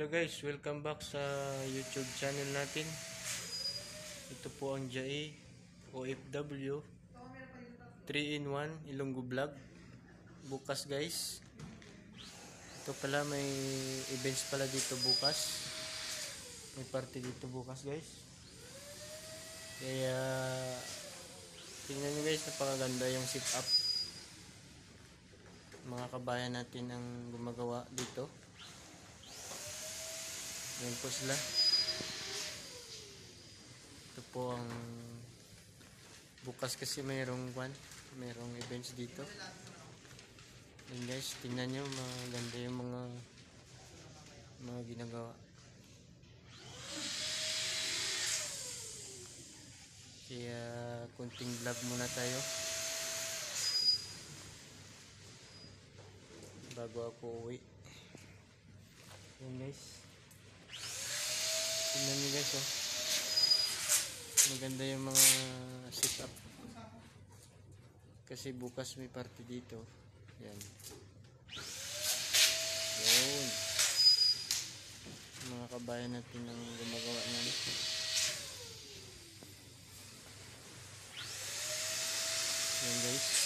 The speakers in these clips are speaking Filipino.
Hello guys, welcome back sa YouTube channel natin. Ito po ang Jai OFW 3 in 1 Ilonggo Vlog. Bukas guys. Ito pala may events pala dito bukas. May party dito bukas guys. Kaya tingnan nyo guys, napakaganda yung sit up. Mga kabayan natin ang gumagawa dito. Yan po sila. Ito po ang bukas kasi mayroong kwan, mayroong events dito. Yan guys, tingnan nyo, maganda yung mga mga ginagawa. Kaya kunting vlog muna tayo. Bago ako uwi. Yan guys. Tingnan nyo guys oh. Maganda yung mga setup. Kasi bukas may party dito. Yan. Yun. Mga kabayan natin ang gumagawa niyan. Yan guys.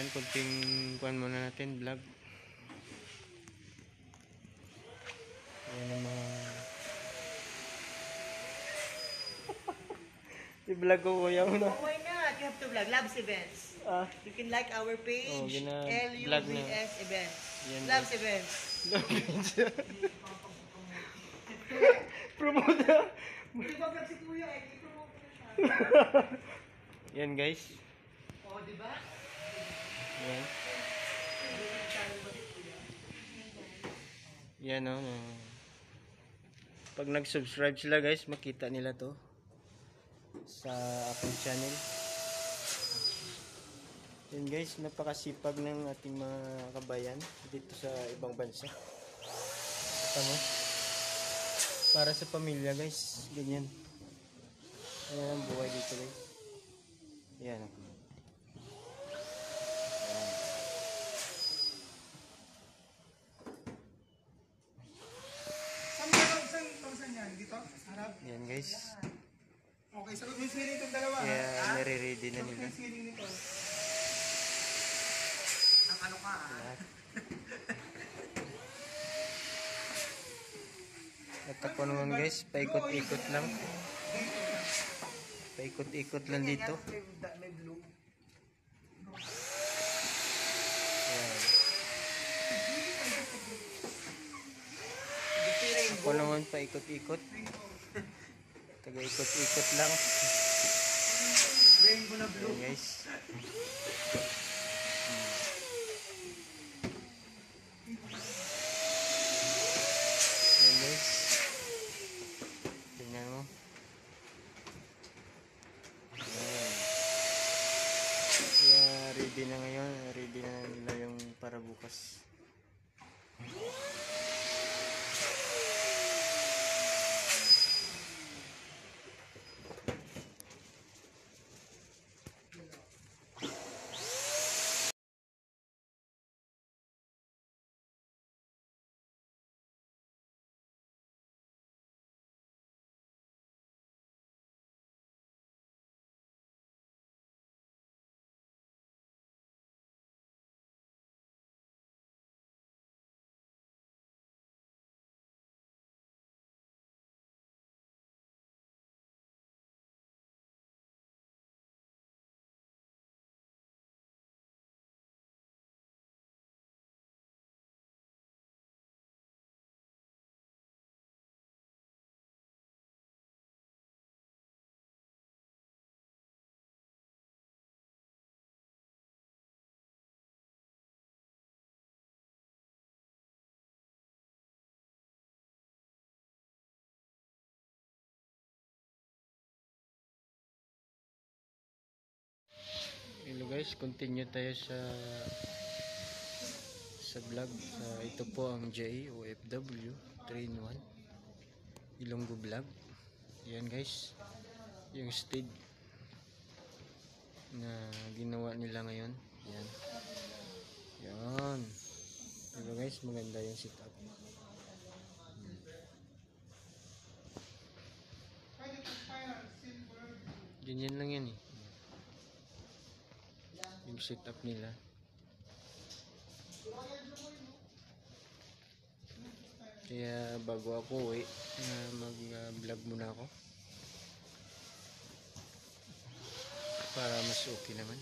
Ayan, kunting kuhan muna natin, vlog. Ayan ang mga... I-vlog ko kuya mo na. Why not? You have to vlog. Labs events. Ah, You can like our page. Oh, gina-. L-U-V-S events. Yan, Labs events. Promote na. Hindi ba vlog si Kuya? Eh, i-promote ko na siya. Yan guys. Oh, di ba? Yan. Yan o. Oh, Pag nag-subscribe sila guys, makita nila to sa aking channel. Yan guys, napakasipag ng ating mga kabayan dito sa ibang bansa. Kita mo? Para sa pamilya guys, ganyan. Ayan ang buhay dito guys. Yan. oh. Yan? Dito? Harap? Yan guys. Okay, sagot mo yung ceiling itong dalawa. Kaya ha? nare-ready na Sagot nila. yung ceiling nito. Ang ano ka, ha? At ako naman guys, paikot-ikot lang. Paikot-ikot lang dito. May blue. Yan. Ako naman paikot-ikot. Taga-ikot-ikot lang. Rainbow na blue. Yan guys. Guys. Tingnan mo. Kaya ready na ngayon. Ready na nila yung para bukas. Guys, continue tayo sa sa vlog. Sa ito po ang J OFW 3 in 1 Ilonggo vlog. Yan guys. Yung steed na ginawa nila ngayon. Yan. Yan. Diba guys, maganda yung setup. Ganyan lang yan eh. Yung setup nila. Kaya bago ako uwi, na mag-vlog muna ako. Para mas okay naman.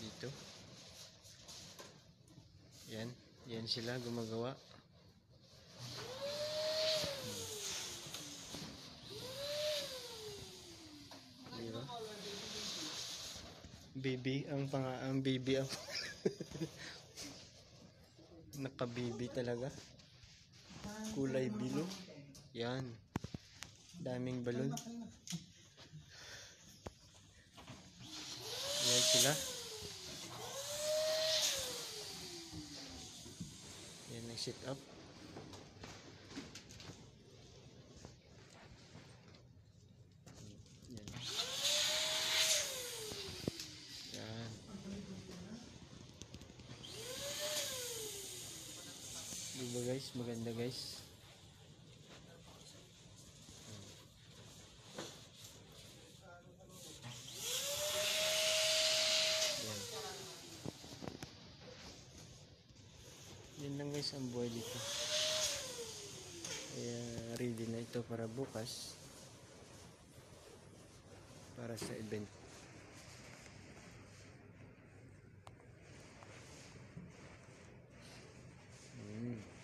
Dito. Yan. Yan sila gumagawa. Di ba? Baby, ang pang ang baby ang Naka-baby talaga. Kulay bilo. Yan. Daming balon. Yan sila. Yan ang sit up. Yan. Yan. Diba guys? Maganda guys. Yan. Yan lang guys ang buhay dito. Kaya ready na ito para bukas. Para sa event. Mm.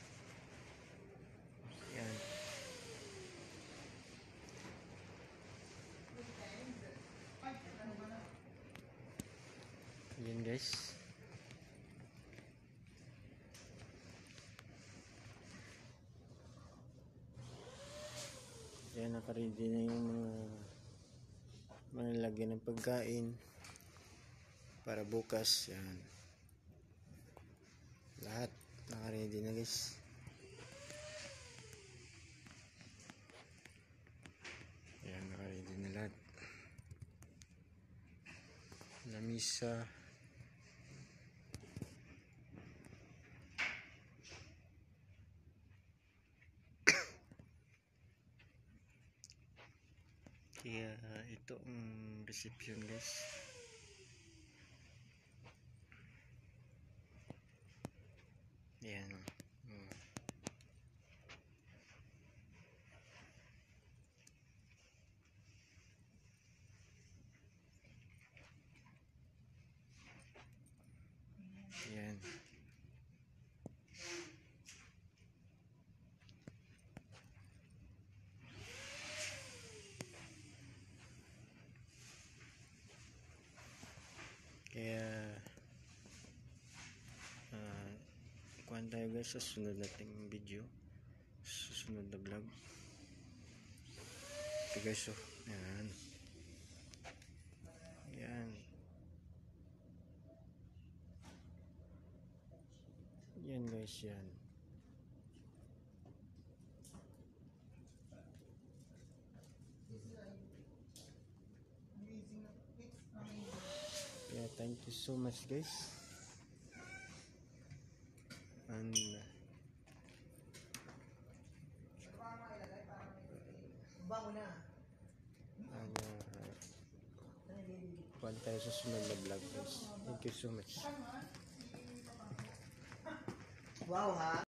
Yan. Yan guys. Yan, nakaready na yung mga mga ng pagkain para bukas. Yan. Lahat nakaready na guys. Yan, nakaready na lahat. Lamisa. Kaya ito ang reception guys. Yan. Kuhan tayo guys sa sunod nating video susunod na vlog ito guys oh yan yan yan guys yan. Yeah, thank you so much, guys. And uh, Bango na. and uh, kuhan tayo sa sunod na vlog, guys. Thank you so much. Wow ha.